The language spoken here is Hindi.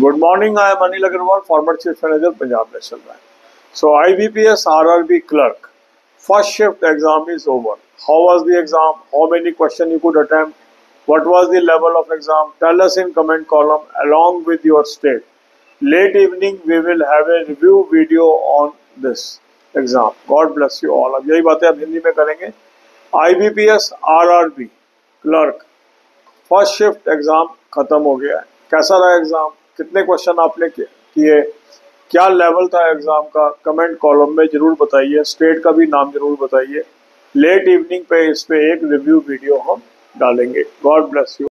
Good morning I am Anil Agarwal former chief manager Punjab National Bank so I B P S R R B clerk first shift exam is over how was the exam how many question you could attempt what was the level of exam tell us in comment column along with your state late evening we will have a review video on this exam God bless you all अब यही बातें आप हिंदी में करेंगे। I B P S R R B clerk first shift exam खत्म हो गया है। कैसा रहा एग्ज़ाम कितने क्वेश्चन आपने किए क्या लेवल था एग्ज़ाम का? कमेंट कॉलम में ज़रूर बताइए। स्टेट का भी नाम ज़रूर बताइए। लेट इवनिंग पे इस पे एक रिव्यू वीडियो हम डालेंगे। God bless you